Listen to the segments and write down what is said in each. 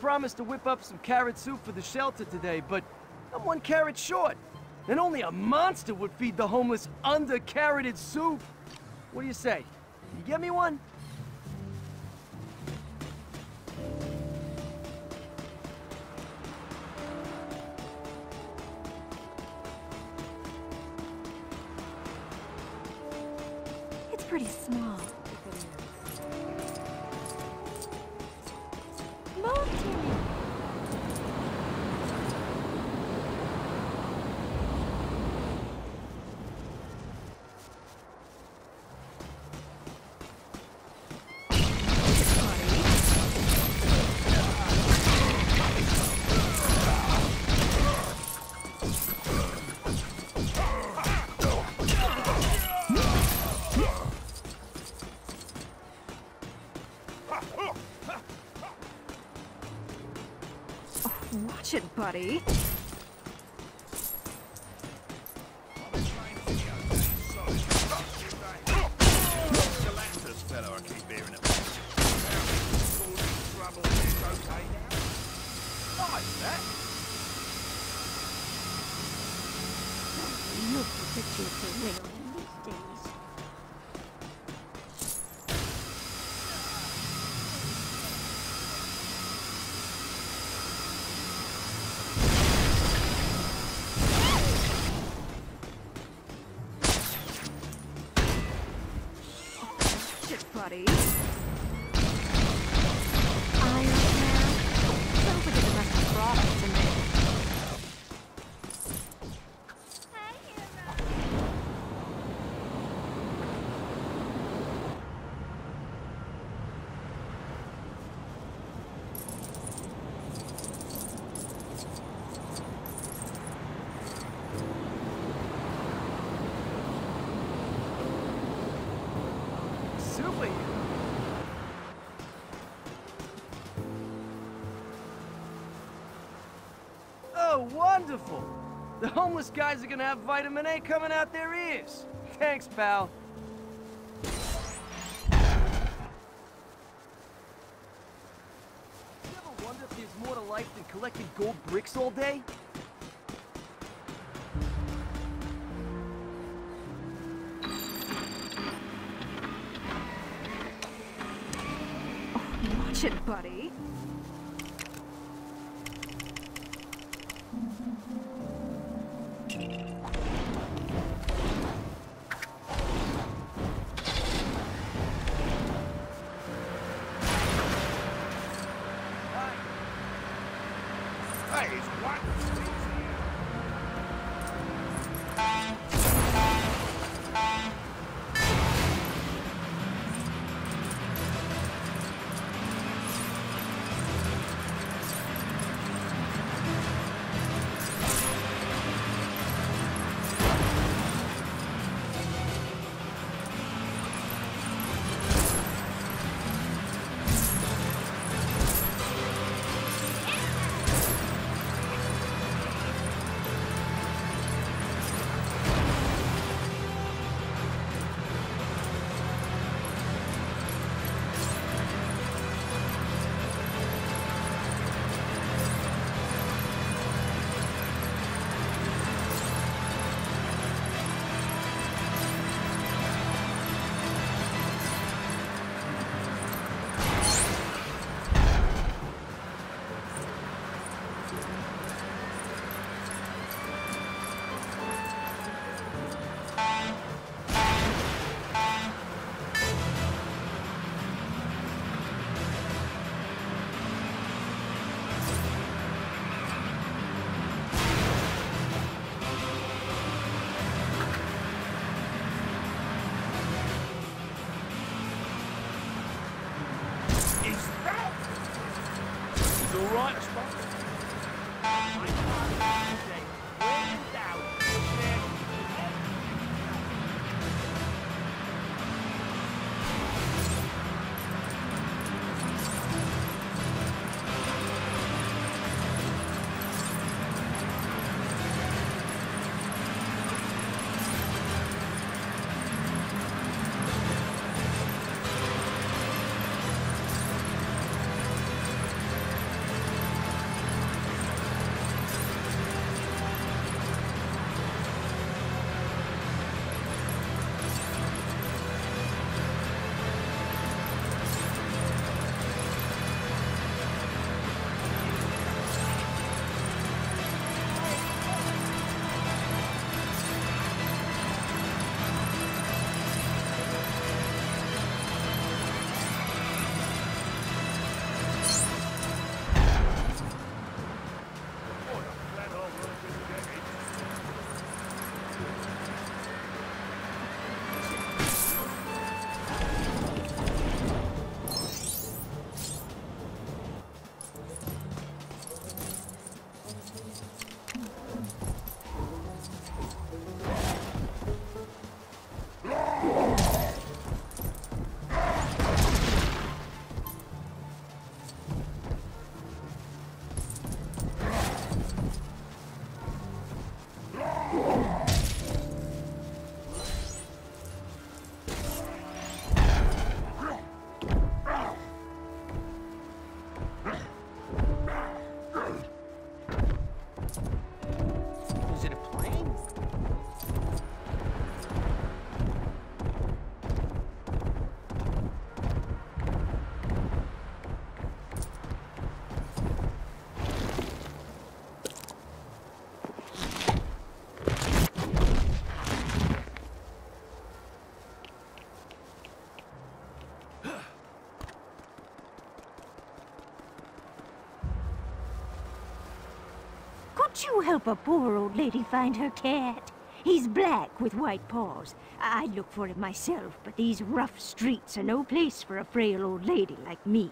Promised to whip up some carrot soup for the shelter today, but I'm one carrot short. And only a monster would feed the homeless under-carroted soup. What do you say? You get me one? Watch it, buddy. Homeless guys are gonna have vitamin A coming out their ears. Thanks, pal. You ever wonder if there's more to life than collecting gold bricks all day? Oh, watch it, buddy. You help a poor old lady find her cat? He's black with white paws. I- I'd look for him myself, but these rough streets are no place for a frail old lady like me.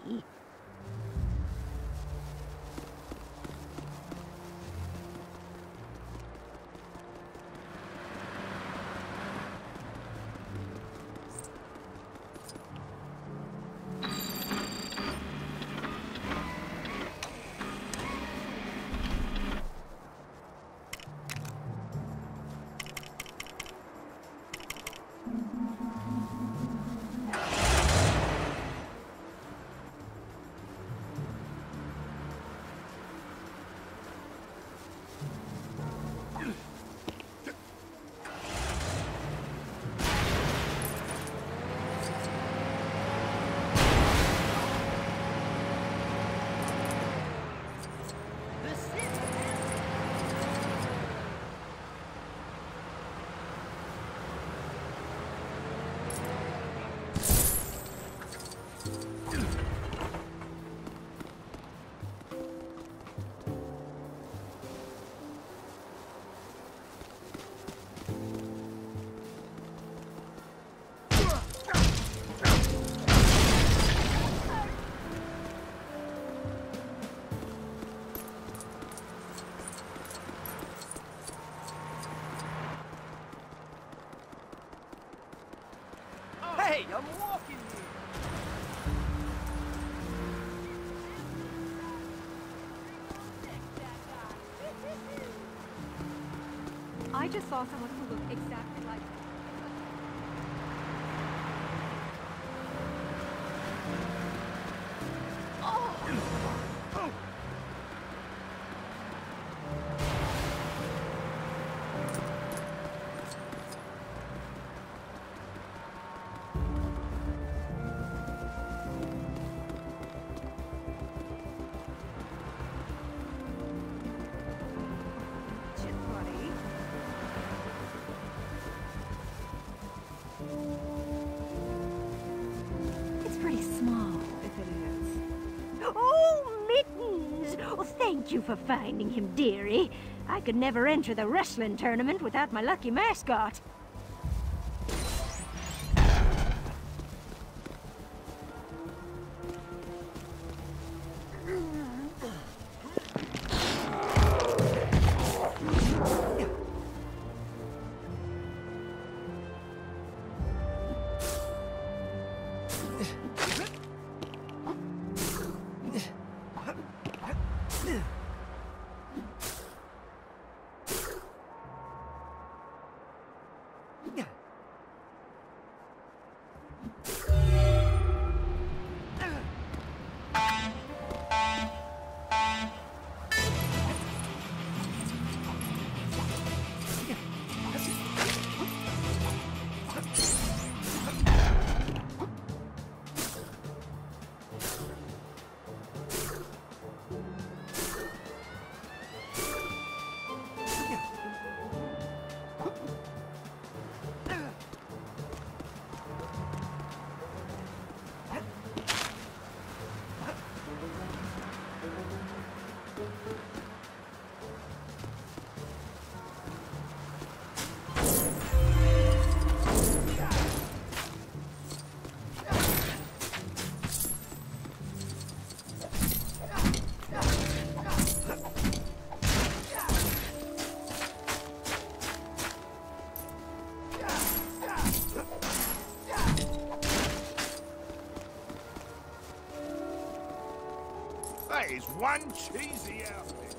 I just saw for finding him, dearie. I could never enter the wrestling tournament without my lucky mascot. That is one cheesy outfit.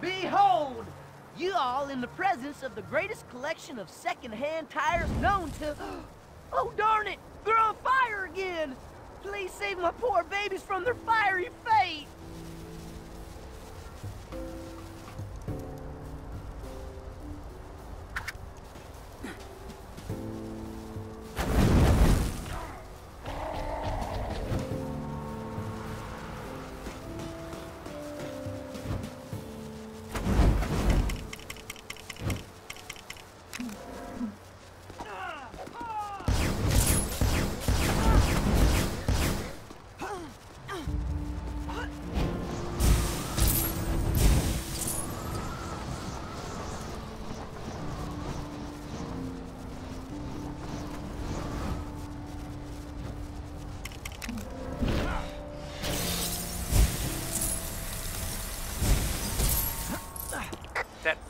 Behold! You all in the presence of the greatest collection of second-hand tires known to... Oh, darn it! They're on fire again! Please save my poor babies from their fiery fate!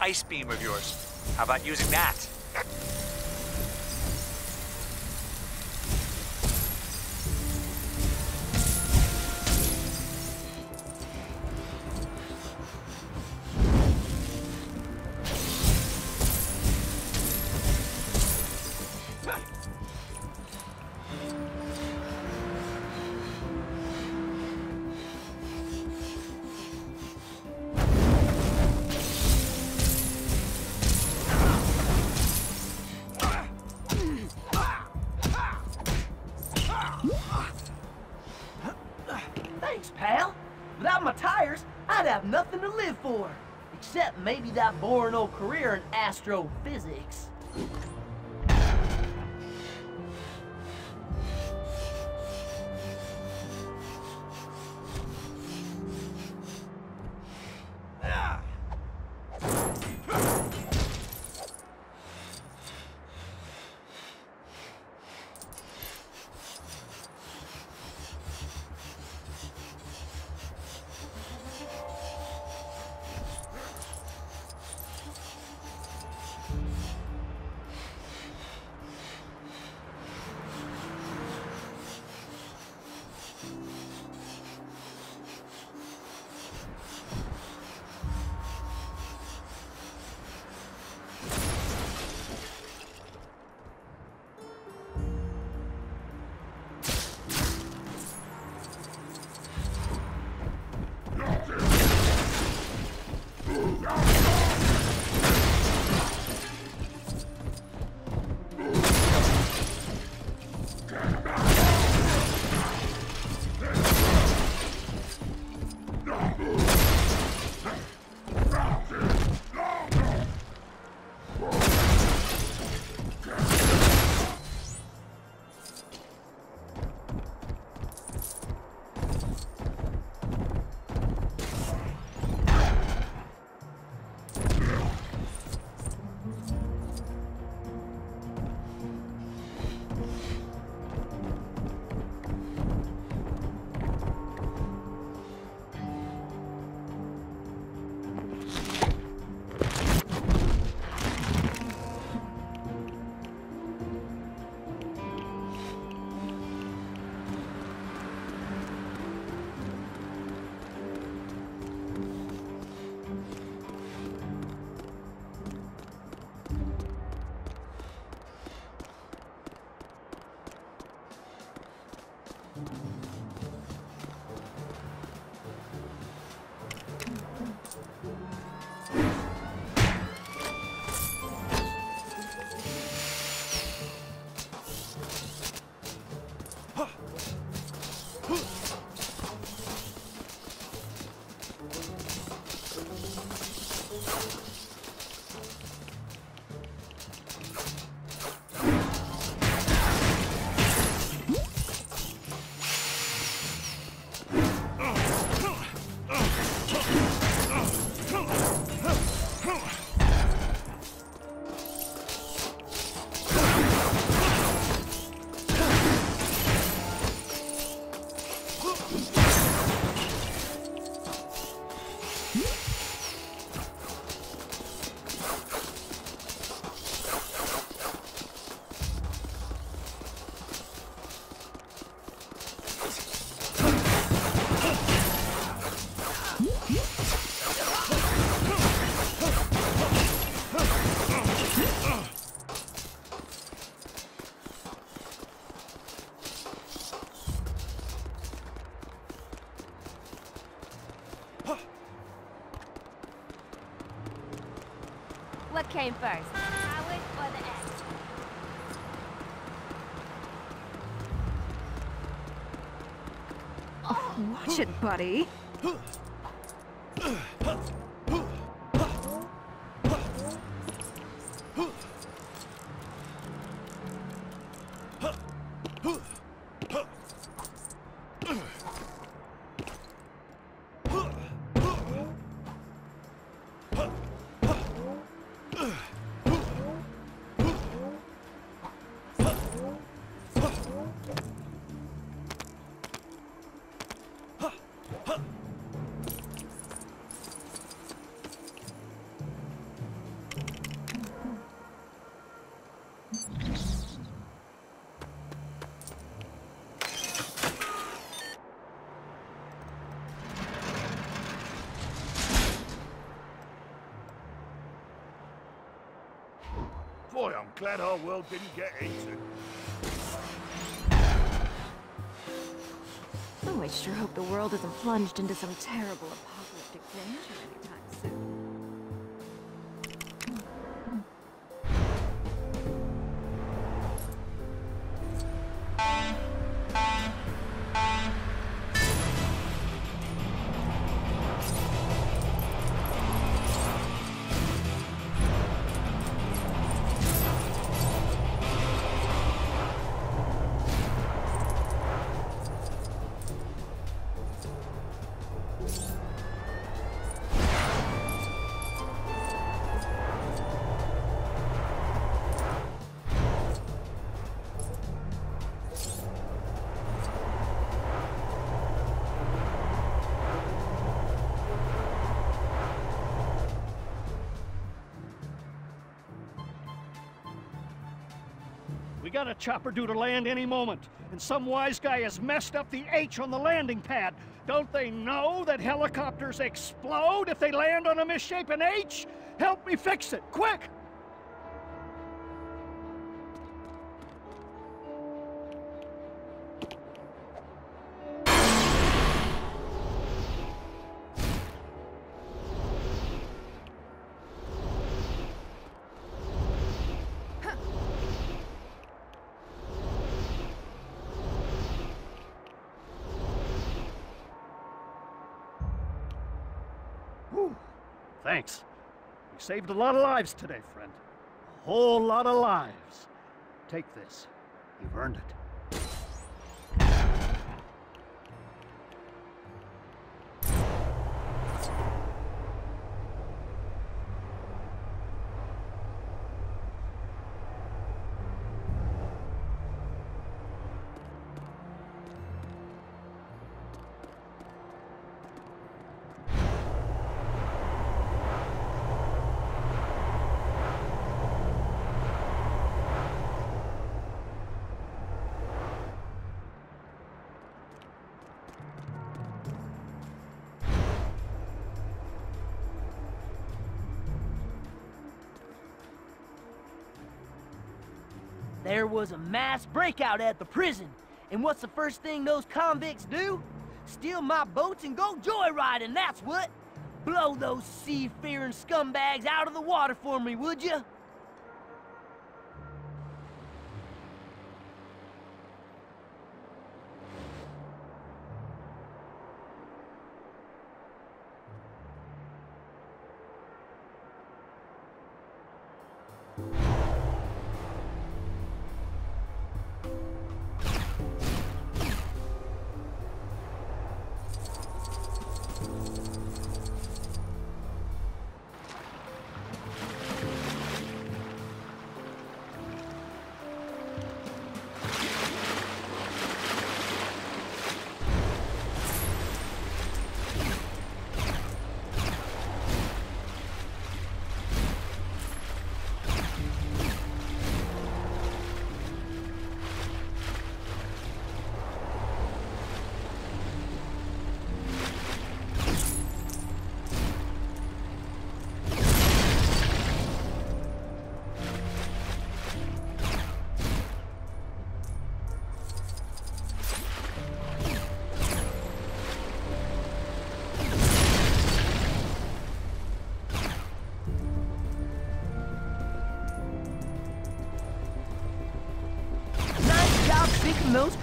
Ice beam of yours. How about using that? Maybe that boring old career in astrophysics. Came first? Howard or the egg? Oh, watch it, buddy. Glad our world didn't get eaten. Oh, I sure hope the world isn't plunged into some terrible apocalyptic got a chopper due to land any moment, and some wise guy has messed up the H on the landing pad. Don't they know that helicopters explode if they land on a misshapen H? Help me fix it, quick! Thanks. You saved a lot of lives today, friend. A whole lot of lives. Take this. You've earned it. There was a mass breakout at the prison. And what's the first thing those convicts do? Steal my boats and go joyriding, that's what! Blow those sea-fearing scumbags out of the water for me, would you?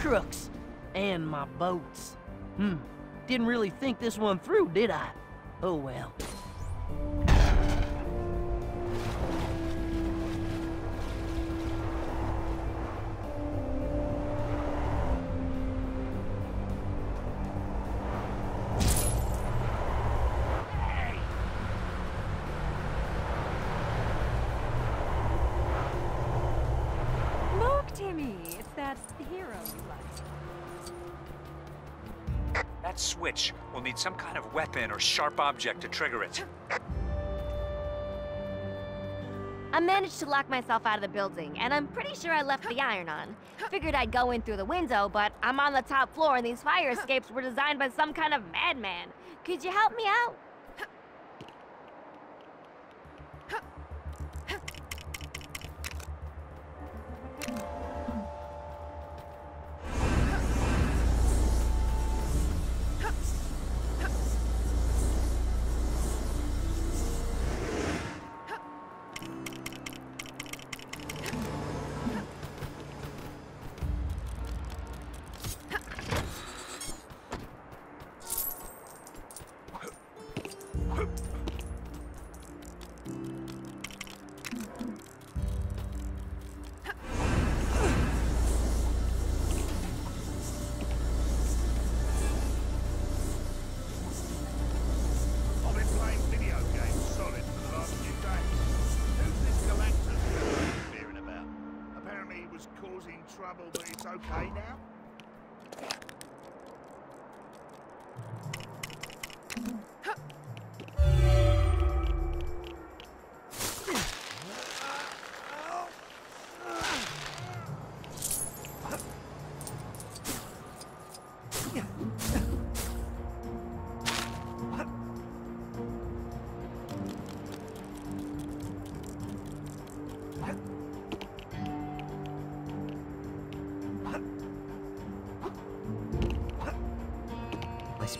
Crooks. And my boats. Hmm. Didn't really think this one through, did I? Oh well. Weapon or sharp object to trigger it. I managed to lock myself out of the building, and I'm pretty sure I left the iron on. Figured I'd go in through the window, but I'm on the top floor, and these fire escapes were designed by some kind of madman. Could you help me out? Trouble, but it's okay now?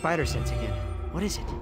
Spider sense again. What is it?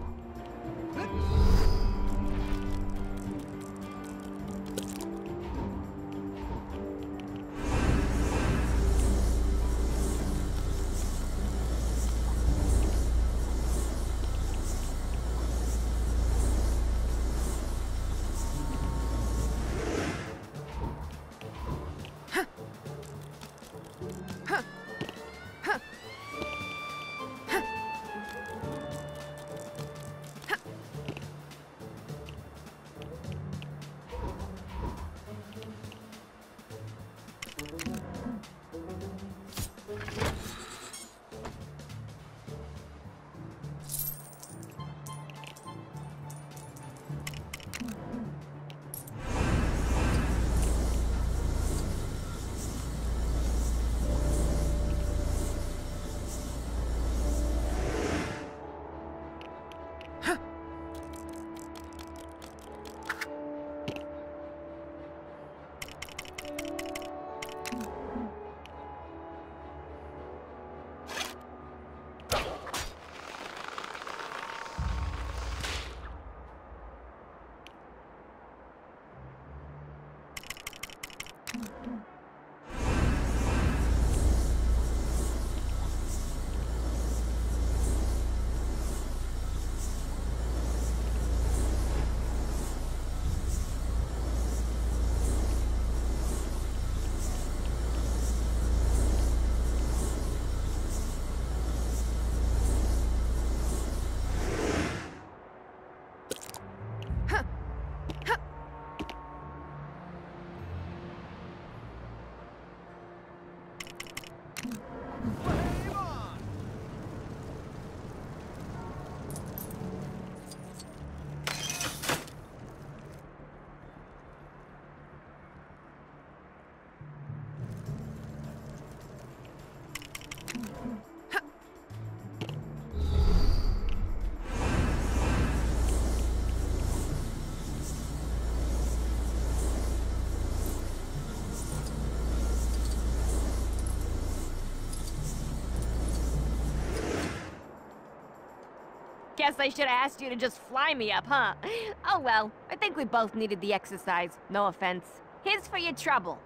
Guess I should have asked you to just fly me up, huh? Oh well, I think we both needed the exercise. No offense. Here's for your trouble.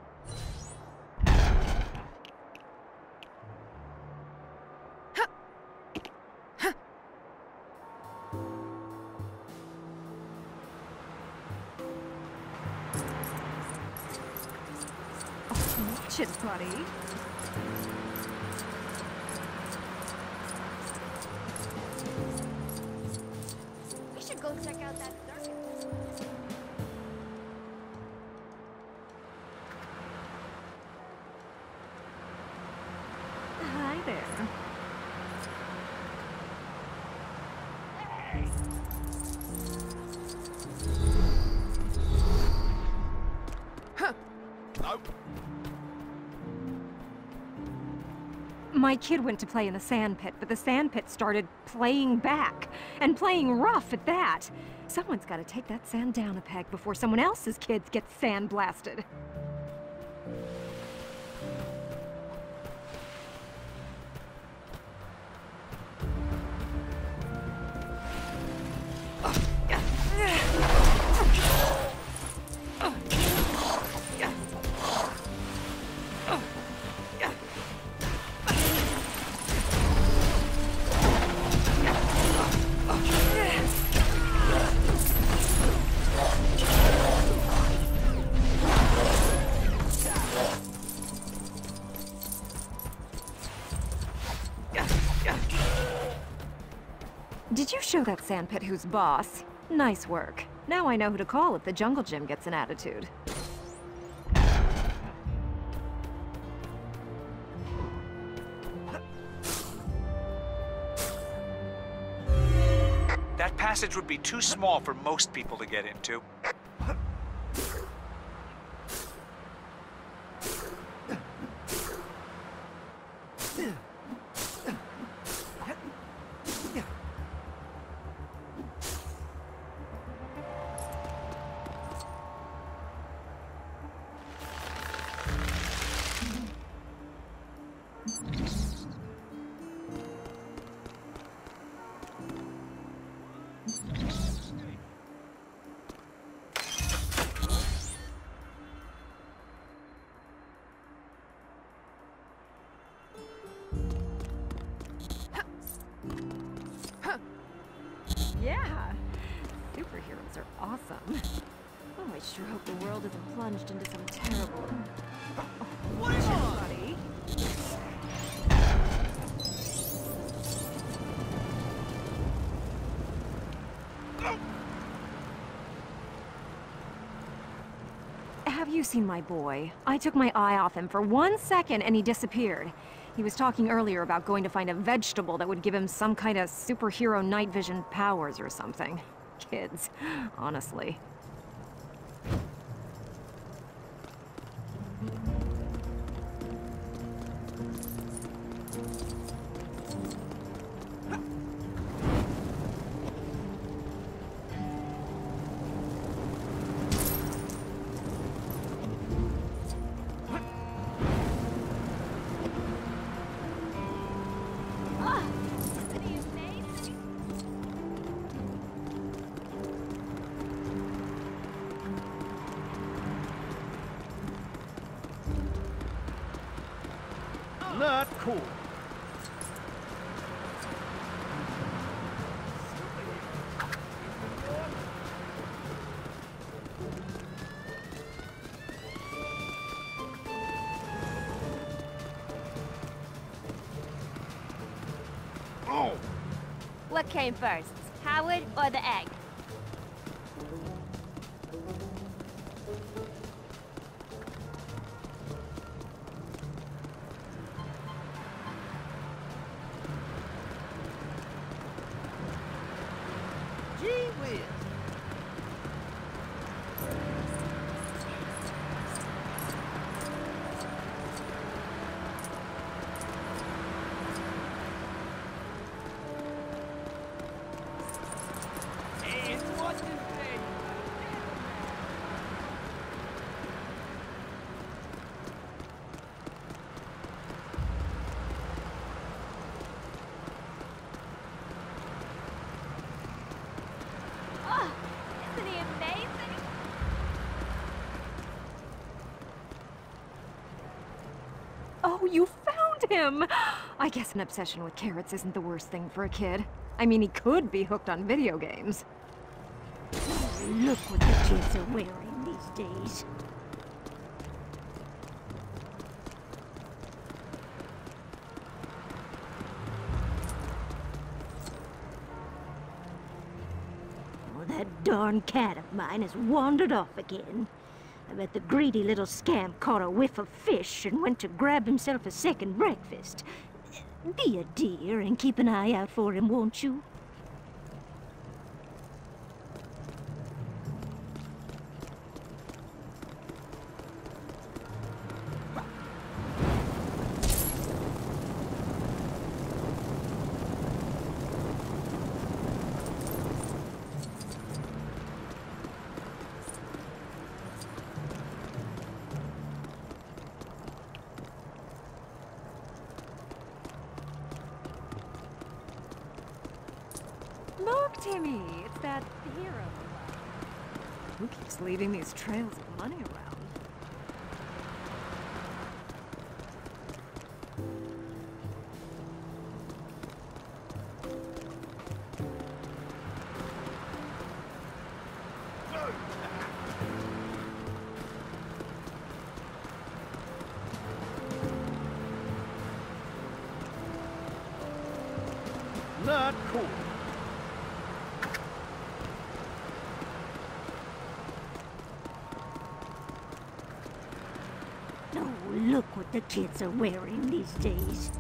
My kid went to play in the sand pit, but the sand pit started playing back. And playing rough at that. Someone's gotta take that sand down a peg before someone else's kids get sand that sandpit who's boss? Nice work. Now I know who to call if the jungle gym gets an attitude. That passage would be too small for most people to get into. Seen my boy? I took my eye off him for one second and he disappeared. He was talking earlier about going to find a vegetable that would give him some kind of superhero night vision powers or something. Kids, honestly. Came first, Howard or the? you found him! I guess an obsession with carrots isn't the worst thing for a kid. I mean, he could be hooked on video games. Look what the kids are wearing these days. That darn cat of mine has wandered off again. Bet the greedy little scamp caught a whiff of fish and went to grab himself a second breakfast. Be a dear and keep an eye out for him, won't you? Timmy! It's that hero. Who keeps leaving these trails of money around? Are wearing these days.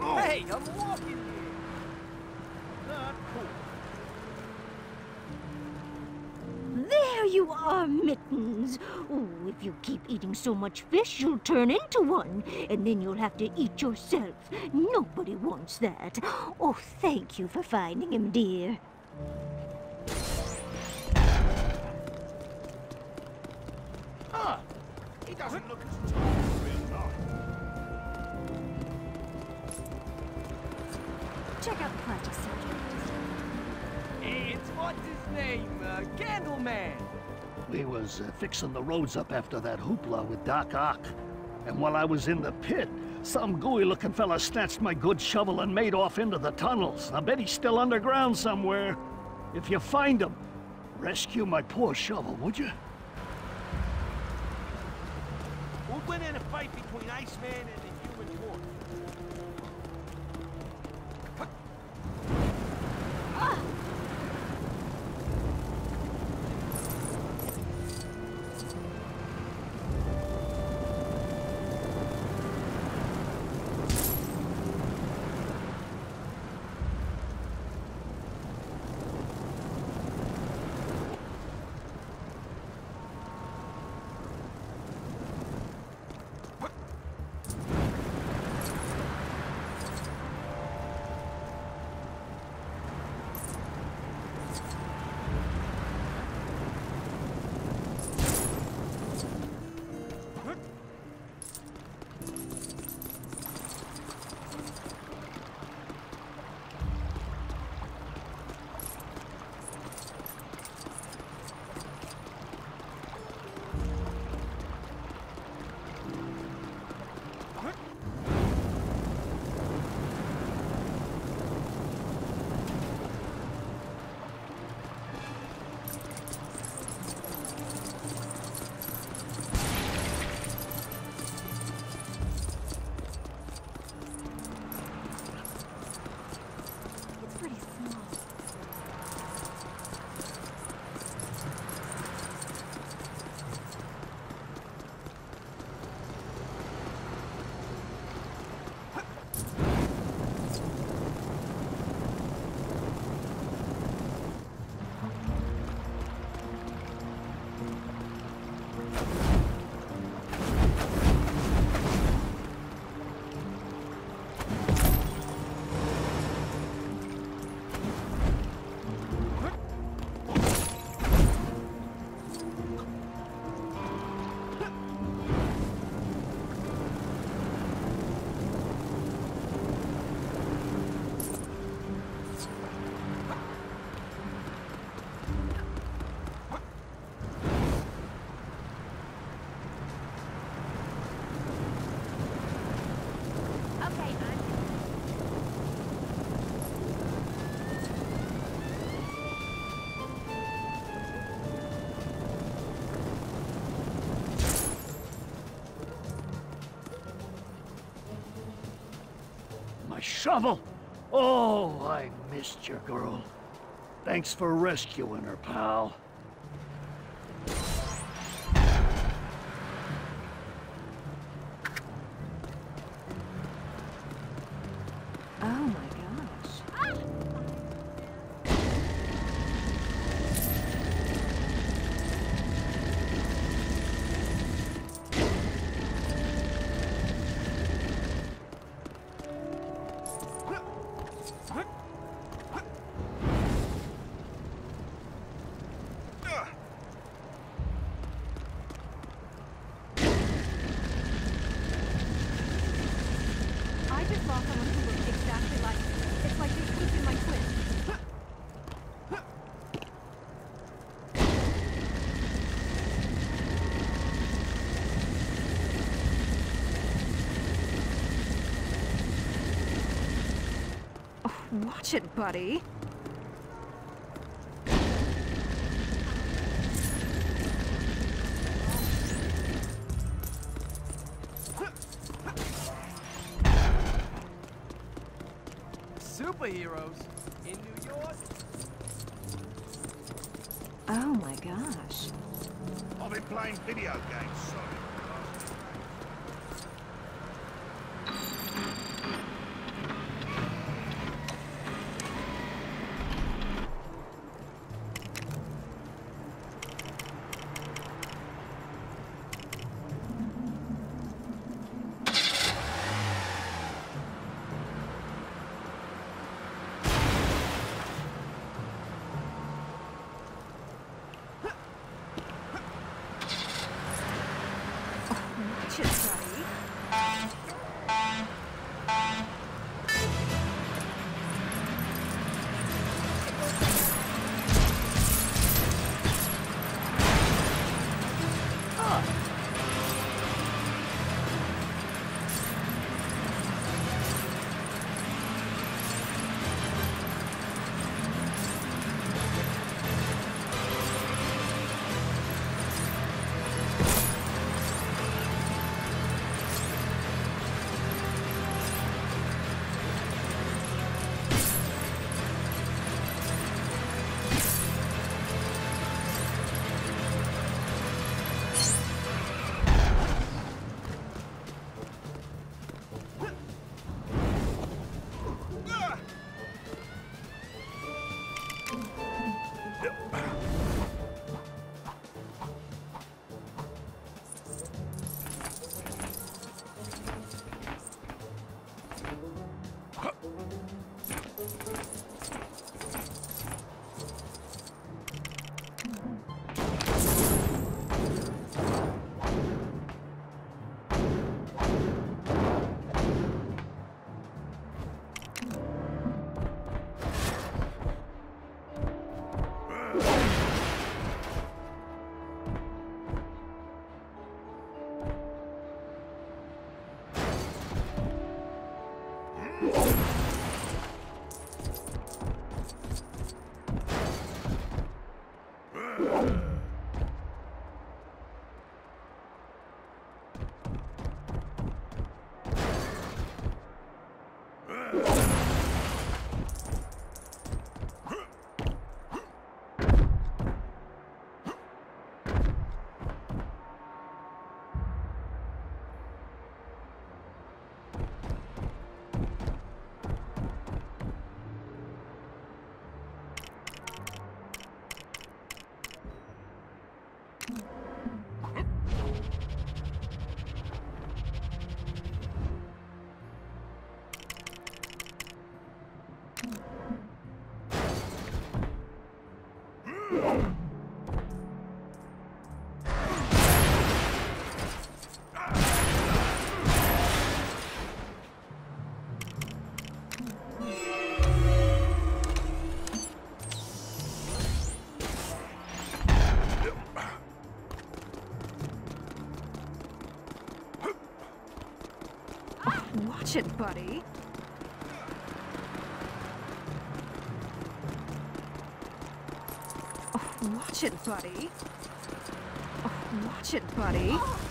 Oh. Hey, I'm walking here. Not cool. There you are, Mittens. Oh, if you keep eating so much fish, you'll turn into one, and then you'll have to eat yourself. Nobody wants that. Oh, thank you for finding him, dear. We was uh, fixing the roads up after that hoopla with Doc Ock. And while I was in the pit, some gooey-looking fella snatched my good shovel and made off into the tunnels. I bet he's still underground somewhere. If you find him, rescue my poor shovel, would you? We'll win in a fight between Iceman and shovel! Oh, I missed you, girl. Thanks for rescuing her, pal. Watch it, buddy. Superheroes in New York? Oh my gosh. I've been playing video games solid Watch it, buddy. Oh, watch it, buddy. Oh, watch it, buddy.